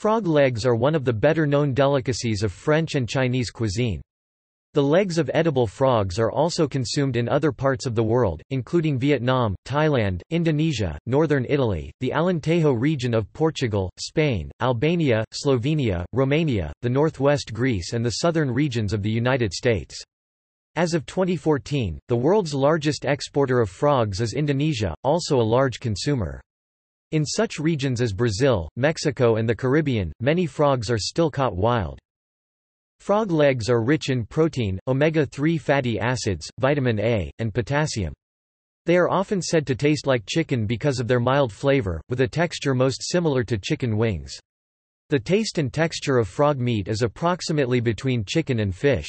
Frog legs are one of the better-known delicacies of French and Chinese cuisine. The legs of edible frogs are also consumed in other parts of the world, including Vietnam, Thailand, Indonesia, northern Italy, the Alentejo region of Portugal, Spain, Albania, Slovenia, Romania, the northwest Greece and the southern regions of the United States. As of 2014, the world's largest exporter of frogs is Indonesia, also a large consumer. In such regions as Brazil, Mexico and the Caribbean, many frogs are still caught wild. Frog legs are rich in protein, omega-3 fatty acids, vitamin A, and potassium. They are often said to taste like chicken because of their mild flavor, with a texture most similar to chicken wings. The taste and texture of frog meat is approximately between chicken and fish.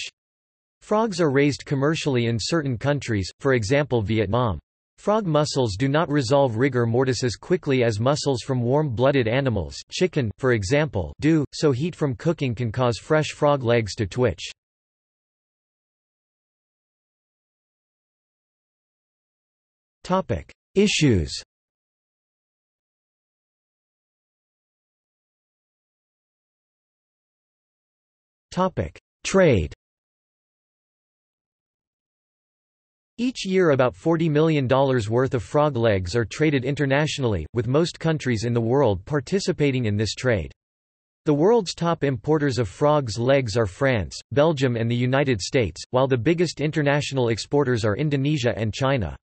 Frogs are raised commercially in certain countries, for example Vietnam. Frog muscles do not resolve rigor mortis as quickly as muscles from warm-blooded animals chicken, for example, do, so heat from cooking can cause fresh frog legs to twitch. Issues Trade Each year about $40 million worth of frog legs are traded internationally, with most countries in the world participating in this trade. The world's top importers of frogs' legs are France, Belgium and the United States, while the biggest international exporters are Indonesia and China.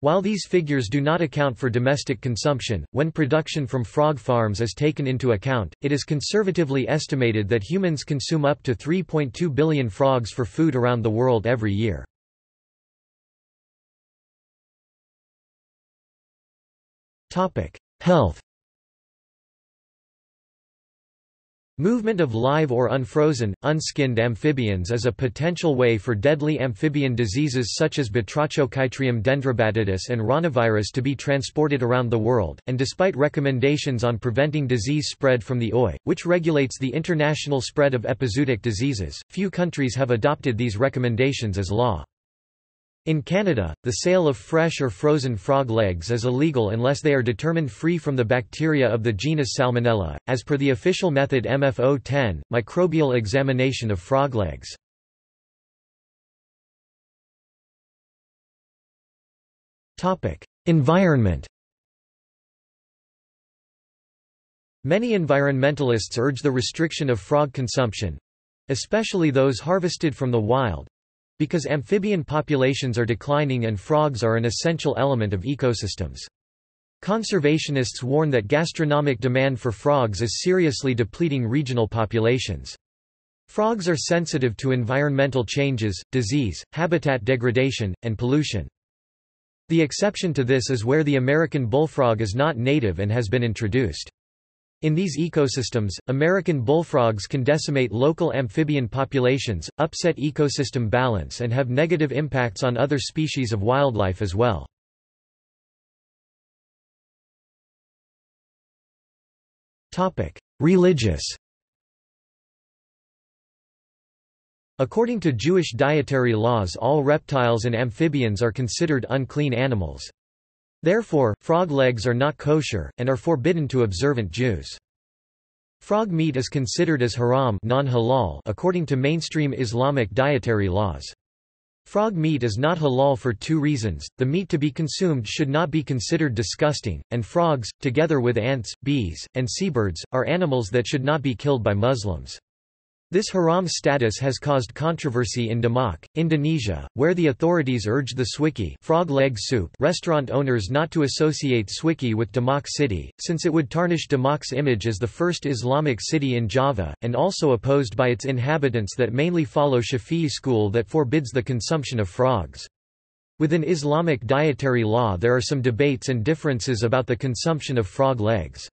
While these figures do not account for domestic consumption, when production from frog farms is taken into account, it is conservatively estimated that humans consume up to 3.2 billion frogs for food around the world every year. Health Movement of live or unfrozen, unskinned amphibians is a potential way for deadly amphibian diseases such as Batrachochytrium dendrobatidis and ranavirus to be transported around the world, and despite recommendations on preventing disease spread from the OI, which regulates the international spread of epizootic diseases, few countries have adopted these recommendations as law. In Canada, the sale of fresh or frozen frog legs is illegal unless they are determined free from the bacteria of the genus Salmonella, as per the official method MFO 10, microbial examination of frog legs. Environment Many environmentalists urge the restriction of frog consumption—especially those harvested from the wild, because amphibian populations are declining and frogs are an essential element of ecosystems. Conservationists warn that gastronomic demand for frogs is seriously depleting regional populations. Frogs are sensitive to environmental changes, disease, habitat degradation, and pollution. The exception to this is where the American bullfrog is not native and has been introduced. In these ecosystems, American bullfrogs can decimate local amphibian populations, upset ecosystem balance and have negative impacts on other species of wildlife as well. Religious According to Jewish dietary laws all reptiles and amphibians are considered unclean animals. Therefore, frog legs are not kosher, and are forbidden to observant Jews. Frog meat is considered as haram non-halal according to mainstream Islamic dietary laws. Frog meat is not halal for two reasons, the meat to be consumed should not be considered disgusting, and frogs, together with ants, bees, and seabirds, are animals that should not be killed by Muslims. This haram status has caused controversy in Demak, Indonesia, where the authorities urged the swikee frog leg soup restaurant owners not to associate swikee with Demak city, since it would tarnish Demak's image as the first Islamic city in Java, and also opposed by its inhabitants that mainly follow Shafi'i school that forbids the consumption of frogs. Within Islamic dietary law there are some debates and differences about the consumption of frog legs.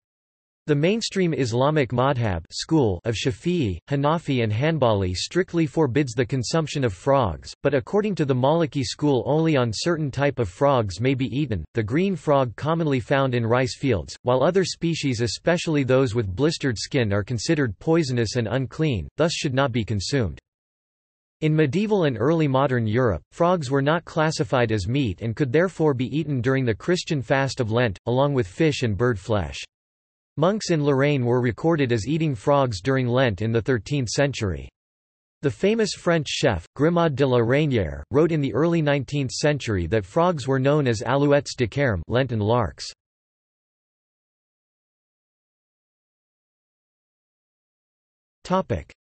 The mainstream Islamic madhab school of Shafi'i, Hanafi and Hanbali strictly forbids the consumption of frogs, but according to the Maliki school only on certain type of frogs may be eaten, the green frog commonly found in rice fields, while other species especially those with blistered skin are considered poisonous and unclean, thus should not be consumed. In medieval and early modern Europe, frogs were not classified as meat and could therefore be eaten during the Christian fast of Lent, along with fish and bird flesh. Monks in Lorraine were recorded as eating frogs during Lent in the 13th century. The famous French chef, Grimod de la Reynière, wrote in the early 19th century that frogs were known as alouettes de carême Lenten larks.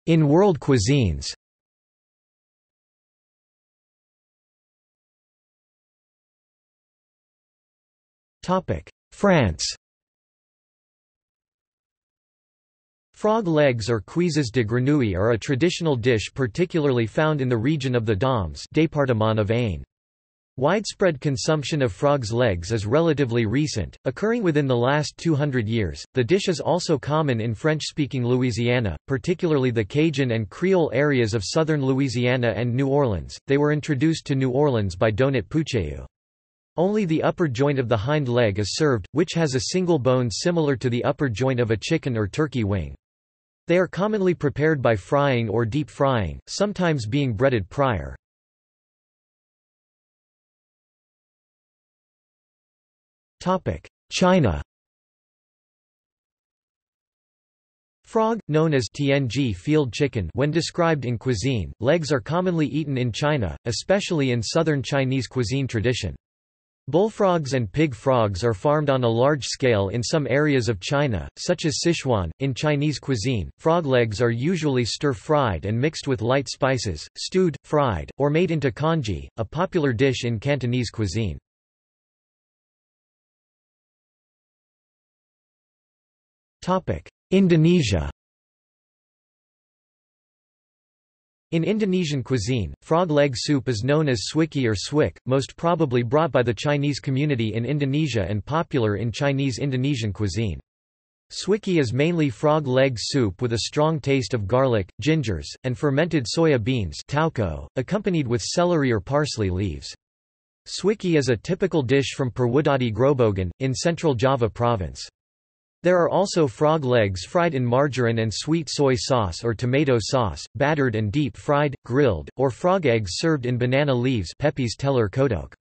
In world cuisines France Frog legs or cuisses de grenouille are a traditional dish particularly found in the region of the Dombes département of Ain. Widespread consumption of frog's legs is relatively recent, occurring within the last 200 years. The dish is also common in French-speaking Louisiana, particularly the Cajun and Creole areas of southern Louisiana and New Orleans. They were introduced to New Orleans by Donat Poucheyou. Only the upper joint of the hind leg is served, which has a single bone similar to the upper joint of a chicken or turkey wing. They are commonly prepared by frying or deep frying, sometimes being breaded prior. China Frog, known as tiánjī field chicken when described in cuisine, legs are commonly eaten in China, especially in southern Chinese cuisine tradition. Bullfrogs and pig frogs are farmed on a large scale in some areas of China, such as Sichuan. In Chinese cuisine, frog legs are usually stir-fried and mixed with light spices, stewed, fried, or made into congee, a popular dish in Cantonese cuisine. Indonesia In Indonesian cuisine, frog leg soup is known as swikee or swike, most probably brought by the Chinese community in Indonesia and popular in Chinese Indonesian cuisine. Swikee is mainly frog leg soup with a strong taste of garlic, gingers, and fermented soya beans tauco, accompanied with celery or parsley leaves. Swikee is a typical dish from Purwodadi Grobogan, in central Java province. There are also frog legs fried in margarine and sweet soy sauce or tomato sauce, battered and deep fried, grilled, or frog eggs served in banana leaves pepes telur kodok.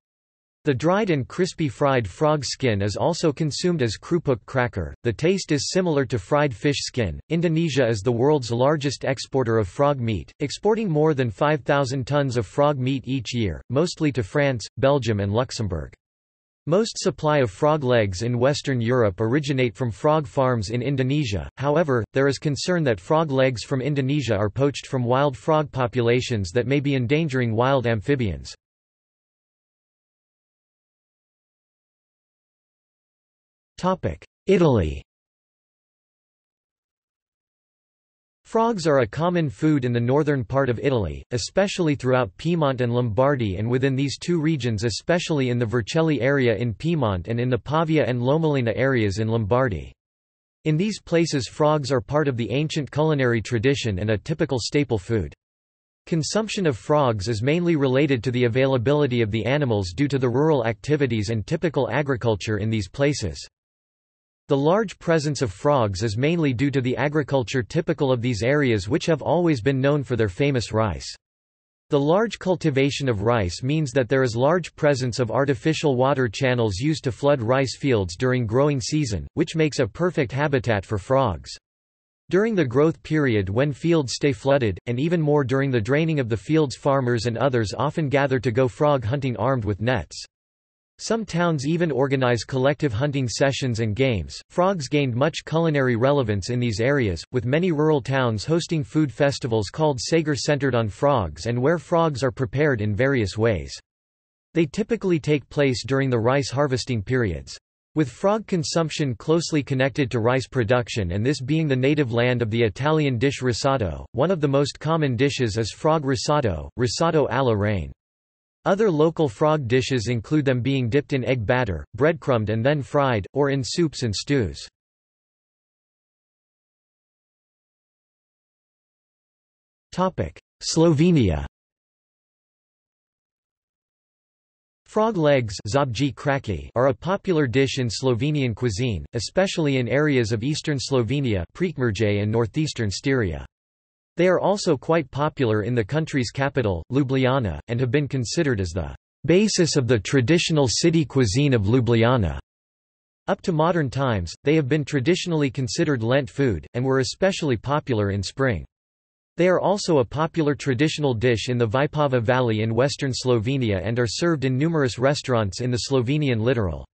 The dried and crispy fried frog skin is also consumed as krupuk cracker. The taste is similar to fried fish skin. Indonesia is the world's largest exporter of frog meat, exporting more than 5,000 tons of frog meat each year, mostly to France, Belgium, and Luxembourg. Most supply of frog legs in Western Europe originate from frog farms in Indonesia, however, there is concern that frog legs from Indonesia are poached from wild frog populations that may be endangering wild amphibians. Italy Frogs are a common food in the northern part of Italy, especially throughout Piedmont and Lombardy and within these two regions especially in the Vercelli area in Piedmont and in the Pavia and Lomellina areas in Lombardy. In these places frogs are part of the ancient culinary tradition and a typical staple food. Consumption of frogs is mainly related to the availability of the animals due to the rural activities and typical agriculture in these places. The large presence of frogs is mainly due to the agriculture typical of these areas which have always been known for their famous rice. The large cultivation of rice means that there is large presence of artificial water channels used to flood rice fields during growing season, which makes a perfect habitat for frogs. During the growth period when fields stay flooded, and even more during the draining of the fields farmers and others often gather to go frog hunting armed with nets. Some towns even organize collective hunting sessions and games. Frogs gained much culinary relevance in these areas, with many rural towns hosting food festivals called sagre centered on frogs and where frogs are prepared in various ways. They typically take place during the rice harvesting periods. With frog consumption closely connected to rice production and this being the native land of the Italian dish risotto, one of the most common dishes is frog risotto, risotto alle rane. Other local frog dishes include them being dipped in egg batter, breadcrumbed and then fried, or in soups and stews. Slovenia Frog legs are a popular dish in Slovenian cuisine, especially in areas of eastern Slovenia and northeastern Styria. They are also quite popular in the country's capital, Ljubljana, and have been considered as the basis of the traditional city cuisine of Ljubljana. Up to modern times, they have been traditionally considered Lent food, and were especially popular in spring. They are also a popular traditional dish in the Vipava Valley in western Slovenia and are served in numerous restaurants in the Slovenian littoral.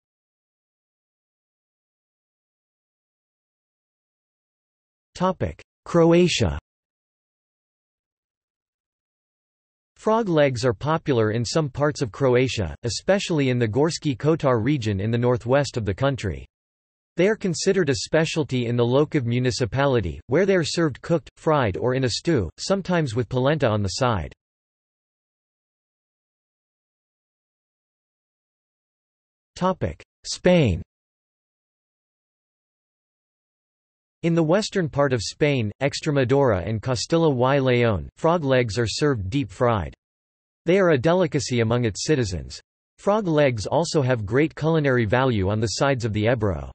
Croatia Frog legs are popular in some parts of Croatia, especially in the Gorski Kotar region in the northwest of the country. They are considered a specialty in the Lokve municipality, where they are served cooked, fried or in a stew, sometimes with polenta on the side. Spain In the western part of Spain, Extremadura and Castilla y León, frog legs are served deep-fried. They are a delicacy among its citizens. Frog legs also have great culinary value on the sides of the Ebro.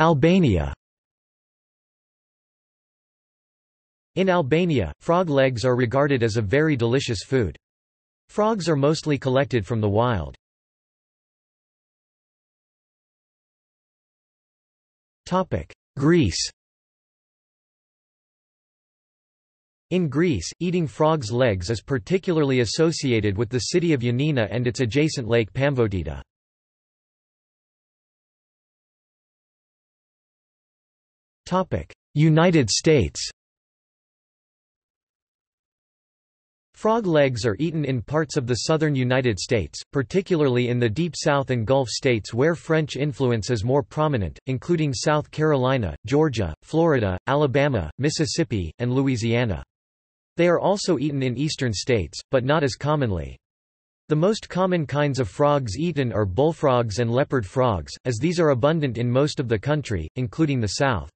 Albania In Albania, frog legs are regarded as a very delicious food. Frogs are mostly collected from the wild. Greece. In Greece, eating frogs' legs is particularly associated with the city of Ioannina and its adjacent lake Pamvotida. United States Frog legs are eaten in parts of the southern United States, particularly in the Deep South and Gulf states where French influence is more prominent, including South Carolina, Georgia, Florida, Alabama, Mississippi, and Louisiana. They are also eaten in eastern states, but not as commonly. The most common kinds of frogs eaten are bullfrogs and leopard frogs, as these are abundant in most of the country, including the South.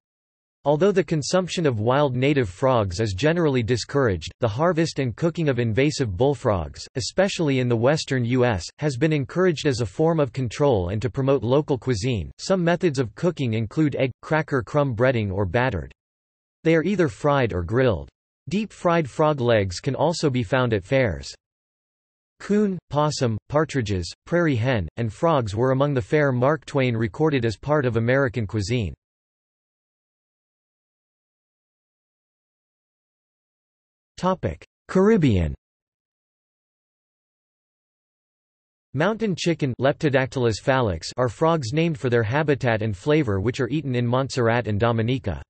Although the consumption of wild native frogs is generally discouraged, the harvest and cooking of invasive bullfrogs, especially in the western U.S., has been encouraged as a form of control and to promote local cuisine. Some methods of cooking include egg, cracker crumb breading or battered. They are either fried or grilled. Deep-fried frog legs can also be found at fairs. Coon, possum, partridges, prairie hen, and frogs were among the fare Mark Twain recorded as part of American cuisine. Caribbean Mountain chicken Leptodactylus fallax are frogs named for their habitat and flavor which are eaten in Montserrat and Dominica.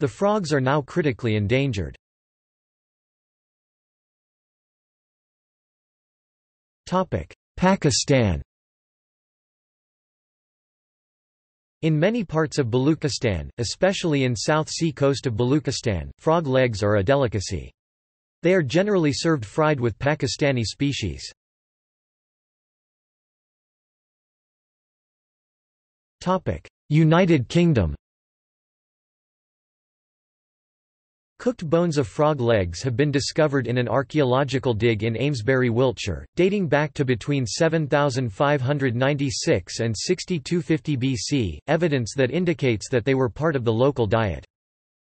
The frogs are now critically endangered. Pakistan In many parts of Baluchistan, especially in South Sea coast of Baluchistan, frog legs are a delicacy. They are generally served fried with Pakistani species. United Kingdom Cooked bones of frog legs have been discovered in an archaeological dig in Amesbury, Wiltshire, dating back to between 7596 and 6250 BC, evidence that indicates that they were part of the local diet.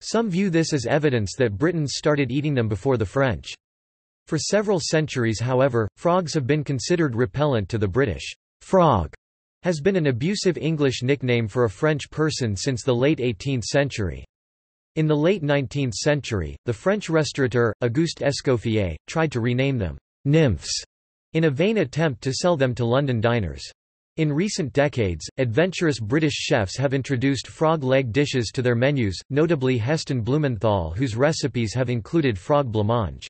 Some view this as evidence that Britons started eating them before the French. For several centuries however, frogs have been considered repellent to the British. Frog has been an abusive English nickname for a French person since the late 18th century. In the late 19th century, the French restaurateur, Auguste Escoffier, tried to rename them nymphs in a vain attempt to sell them to London diners. In recent decades, adventurous British chefs have introduced frog leg dishes to their menus, notably Heston Blumenthal whose recipes have included frog blancmange.